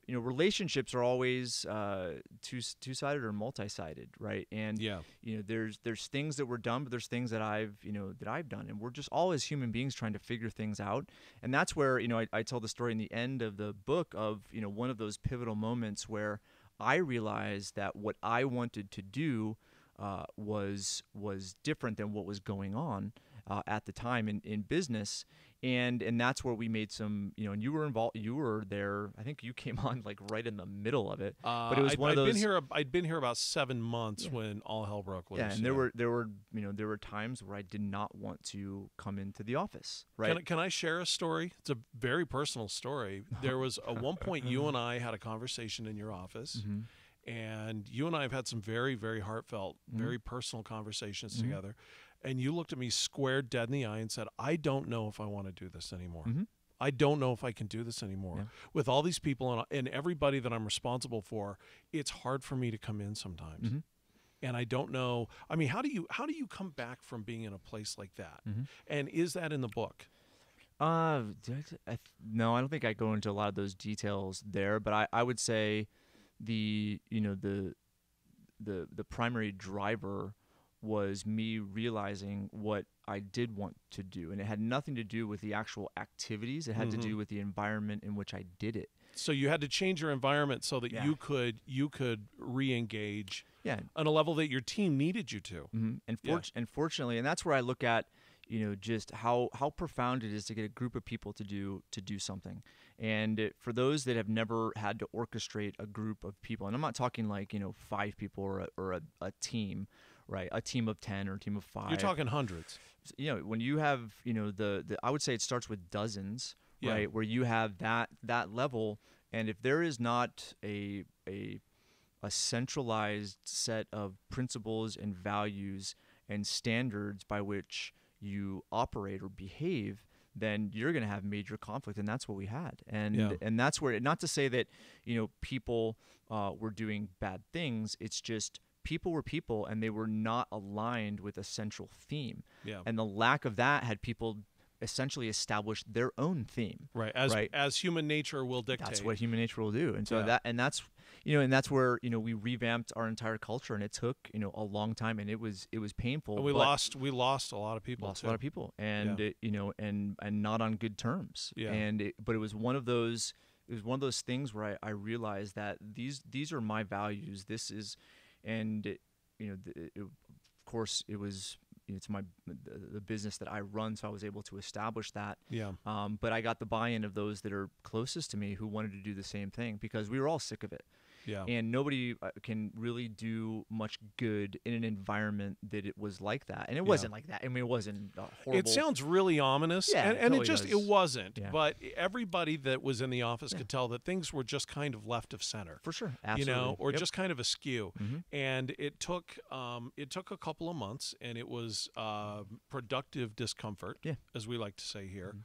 you know relationships are always uh, two two sided or multi sided right and Yeah. you know there's there's things that were done but there's things that i've you know that i've done and we're just all as human beings trying to figure things out and that's where you know I, I tell the story in the end of the book of you know one of those pivotal moments where i realized that what i wanted to do uh, was was different than what was going on uh, at the time in, in business and and that's where we made some you know and you were involved you were there i think you came on like right in the middle of it Uh, but it was I'd, one of I'd those been here. I'd been here about seven months Yeah. when all hell broke loose. yeah, and there were there were you know there were times where I did not want to come into the office, right? Can, I- can I share a story? It's a very personal story. There was at one point you and I had a conversation in your office, Mhm. And you and I have had some very, very heartfelt, Mhm. very personal conversations Mhm. together. And you looked at me square dead in the eye and said, "I don't know if I want to do this anymore. Mhm. I don't know if I can do this anymore. Yeah. With all these people and, and everybody that I'm responsible for, it's hard for me to come in sometimes." Mhm. And I don't know. I mean, how do you how do you come back from being in a place like that? Mhm. And is that in the book? Uh, I, I no, I don't think I go into a lot of those details there, but I, I would say the you know the the the primary driver was me realizing what I did want to do, and it had nothing to do with the actual activities. It had Mhm. to do with the environment in which I did it. So you had to change your environment so that Yeah. you could you could re-engage Yeah, on a level that your team needed you to. hmm And Yeah. and fortunately, and that's where I look at, you know, just how how profound it is to get a group of people to do to do something. And for those that have never had to orchestrate a group of people, and I'm not talking like you know five people or a, or a, a team, right? A team of ten or a team of 5 You're talking hundreds. you know when you have you know the, the I would say it starts with dozens, Yeah. right? Where you have that that level, and if there is not a a a centralized set of principles and values and standards by which you operate or behave, then you're going to have major conflict, and that's what we had. And Yeah. and that's where not to say that you know people uh, were doing bad things. It's just people were people, and they were not aligned with a central theme. Yeah. And the lack of that had people essentially establish their own theme. Right. As Right. as human nature will dictate. That's what human nature will do. And so Yeah. that and that's you know, and that's where, you know, we revamped our entire culture and it took, you know, a long time and it was it was painful. And we lost we lost a lot of people lost too. a lot of people and Yeah. it, you know, and and not on good terms. Yeah. And it, but it was one of those it was one of those things where I, I realized that these these are my values. This is and it, you know, the, it, of course it was it's my the, the business that I run, so I was able to establish that. Yeah. Um, but I got the buy-in of those that are closest to me who wanted to do the same thing because we were all sick of it. Yeah. And nobody uh, can really do much good in an environment that it was like that. And it wasn't like that. I mean, it wasn't horrible. It sounds really ominous, Yeah, and, it and it just does. it wasn't. Yeah. But everybody that was in the office could tell that things were just kind of left of center. for sure. Absolutely. You know, or Yep. just kind of askew, Mhm. and it took um, it took a couple of months, and it was uh, productive discomfort, Yeah. as we like to say here.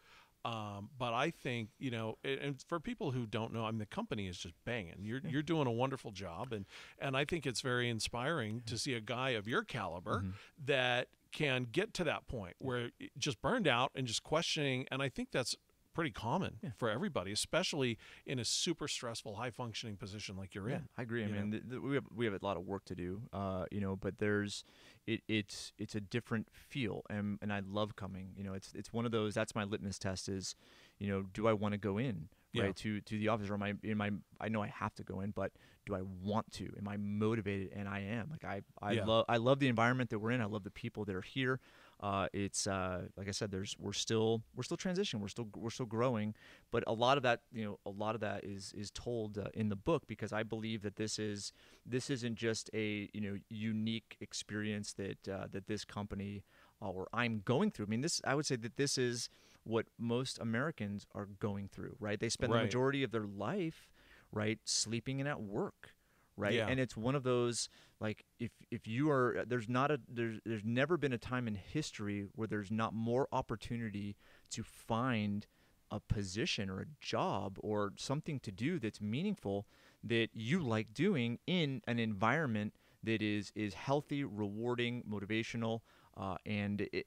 Um, but I think you know, and for people who don't know, I mean, the company is just banging. You're you're doing a wonderful job, and and I think it's very inspiring to see a guy of your caliber Mm-hmm. that can get to that point where just burned out and just questioning. And I think that's pretty common for everybody, especially in a super stressful, high functioning position like you're Yeah, in. I agree. I you mean, th- th- we have we have a lot of work to do, uh, you know. But there's, it, it's it's a different feel, and and I love coming. You know, it's it's one of those. That's my litmus test. Is, you know, do I want to go in Yeah. right to to the office, or am I in my? I know I have to go in, but do I want to? Am I motivated? And I am. Like I I Yeah. love I love the environment that we're in. I love the people that are here. Uh, it's uh, like I said, there's we're still we're still transitioning. We're still we're still growing, but a lot of that you know a lot of that is is told uh, in the book because I believe that this is this isn't just a you know unique experience that uh, that this company uh, or I'm going through. I mean, this I would say that this is what most Americans are going through. Right? They spend Right. the majority of their life right sleeping and at work right Yeah. and it's one of those like if if you are there's not a there's there's never been a time in history where there's not more opportunity to find a position or a job or something to do that's meaningful that you like doing in an environment that is is healthy rewarding motivational uh, and it,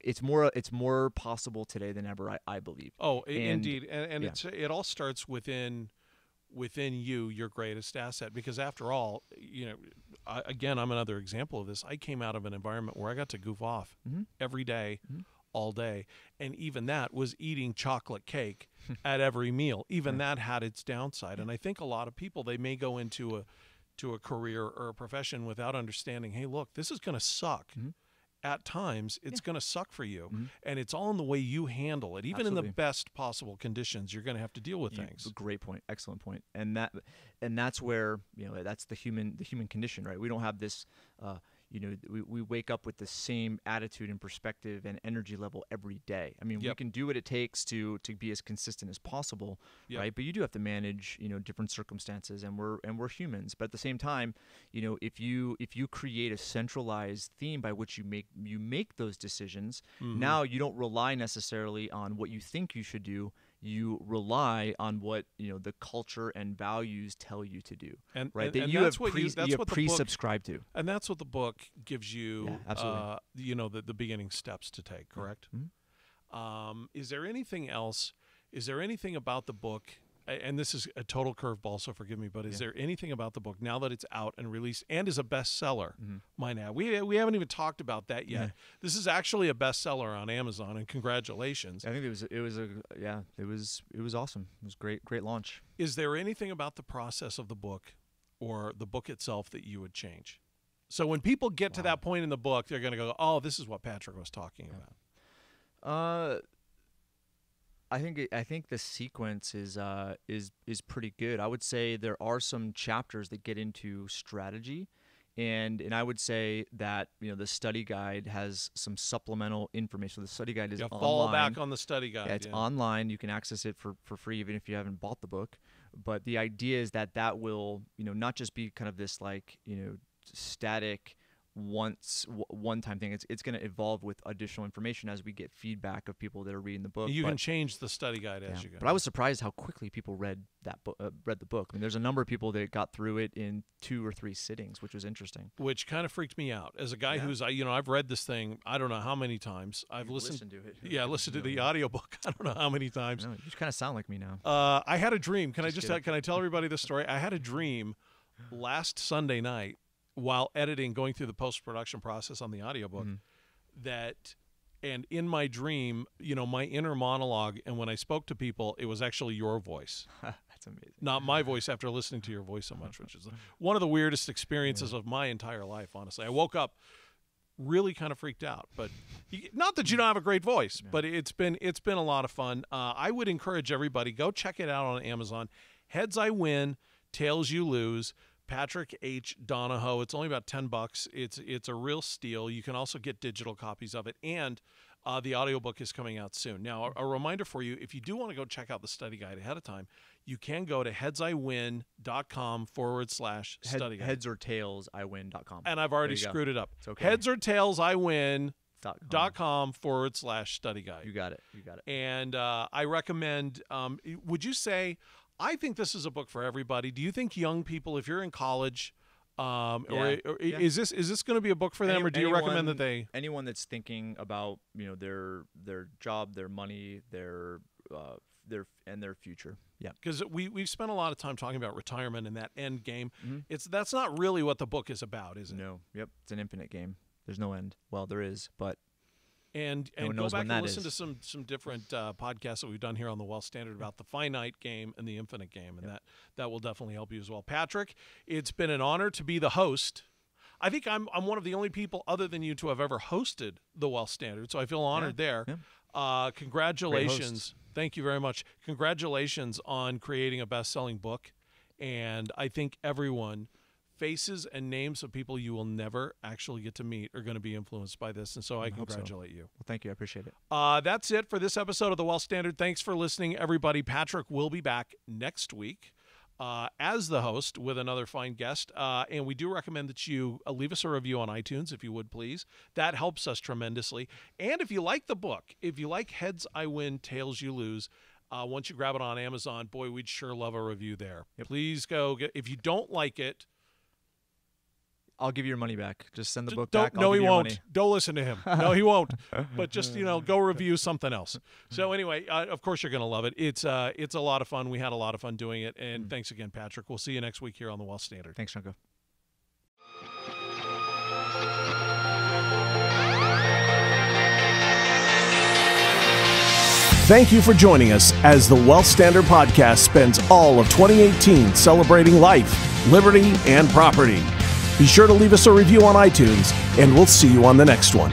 it's more it's more possible today than ever I, I believe Oh, And- indeed, and, and yeah. it's it all starts within within you, your greatest asset. Because after all, you know, I, again, I'm another example of this. I came out of an environment where I got to goof off Mhm. every day, all day, and even that was eating chocolate cake at every meal. Even that had its downside, and I think a lot of people they may go into a to a career or a profession without understanding. Hey, look, this is going to suck. Mhm. At times, it's going to suck for you, Mhm. and it's all in the way you handle it. Even in the best possible conditions, you're going to have to deal with You- things. Great point. Excellent. And that, and that's where you know that's the human the human condition, right? We don't have this. Uh, you know, we, we wake up with the same attitude and perspective and energy level every day. I mean, we can do what it takes to to be as consistent as possible, Yep. right? But you do have to manage, you know, different circumstances, and we're and we're humans. But at the same time, you know, if you if you create a centralized theme by which you make you make those decisions, Mm-hmm. now you don't rely necessarily on what you think you should do. You rely on what you know the culture and values tell you to do, And right? and, that and you that's have what pre, you you have what pre-subscribed to. and that's what the book gives you. Yeah, absolutely. Uh, you know the the beginning steps to take. Correct. Mhm. Um, is there anything else? Is there anything about the book? And this is a total curveball, so forgive me. But is Yeah. there anything about the book now that it's out and released and is a bestseller? Mhm. Might add, we we haven't even talked about that yet. Yeah. This is actually a bestseller on Amazon, and congratulations. I think it was it was a yeah it was it was awesome. It was great great launch. Is there anything about the process of the book or the book itself that you would change? So when people get to that point in the book, they're going to go, "Oh, this is what Patrick was talking about." Uh, I think I think the sequence is uh is is pretty good. I would say there are some chapters that get into strategy, and and I would say that you know the study guide has some supplemental information. The study guide is Yeah, online. fall back on the study guide. Yeah, it's yeah. online. You can access it for, for free even if you haven't bought the book. But the idea is that that will, you know, not just be kind of this like, you know, static once w- one time thing. It's it's going to evolve with additional information as we get feedback of people that are reading the book. You but, can change the study guide yeah. as you go. But I was surprised how quickly people read that book. Uh, read the book. I mean, there's a number of people that got through it in two or three sittings, which was interesting. which kind of freaked me out as a guy Yeah. who's I you know I've read this thing I don't know how many times I've listened to it. yeah I listened to the audiobook I don't know how many times No, you kind of sound like me now. uh, I had a dream can I Just just can I tell everybody this story I had a dream last Sunday night while editing going through the post production process on the audiobook Mhm. that and in my dream you know my inner monologue and when I spoke to people it was actually your voice That's amazing. not my voice after listening to your voice so much, which is one of the weirdest experiences of my entire life. Honestly, I woke up really kind of freaked out. But not that you don't have a great voice, but it's been it's been a lot of fun. Uh, I would encourage everybody go check it out on Amazon. Heads I win, tails you lose. Patrick H. Donohoe. It's only about ten bucks. It's it's a real steal. You can also get digital copies of it, and uh, the audiobook is coming out soon. Now, a, a reminder for you: if you do want to go check out the study guide ahead of time, you can go to headsiwin.com forward slash study guide. heads or tails, I win.com. and I've already you go. screwed it up. It's okay. Heads or tails, I win. Dot com. Dot com forward slash study guide. You got it. You got it. and uh, I recommend. Um, would you say? I think this is a book for everybody. Do you think young people, if you're in college, um, Yeah, or yeah. is this is this going to be a book for them, Any- or do you recommend that they? anyone that's thinking about you know their their job, their money, their uh, their and their future. Yeah. Because we we've spent a lot of time talking about retirement and that end game. Mhm. It's that's not really what the book is about, is it? No. Yep. It's an infinite game. There's no end. Well, there is, but and No and go back and listen to some some different uh, podcasts that we've done here on the Wealth Standard about the finite game and the infinite game, and that that will definitely help you as well. Patrick, it's been an honor to be the host. I think I'm I'm one of the only people other than you to have ever hosted the Wealth Standard, so I feel honored there. yeah. Uh, congratulations! Thank you very much. Congratulations on creating a best-selling book, and I think everyone faces and names of people you will never actually get to meet are going to be influenced by this, and so I so. congratulate you. well, thank you. I appreciate it. Uh, that's it for this episode of the Wealth Standard. Thanks for listening, everybody. Patrick will be back next week uh, as the host with another fine guest. Uh, and we do recommend that you uh, leave us a review on iTunes, if you would please. That helps us tremendously. And if you like the book, if you like Heads I Win, Tails You Lose, uh, once you grab it on Amazon, boy, we'd sure love a review there. Please go get. If you don't like it, I'll give you your money back. Just send the book don't, back. I'll no, give he you won't. money. Don't listen to him. No, he won't. but just you know, go review something else. So anyway, uh, of course you're going to love it. It's uh, it's a lot of fun. We had a lot of fun doing it, and thanks again, Patrick. We'll see you next week here on the Wealth Standard. Thanks, Junko. Thank you for joining us as the Wealth Standard Podcast spends all of 2018 celebrating life, liberty, and property. Be sure to leave us a review on iTunes, and we'll see you on the next one.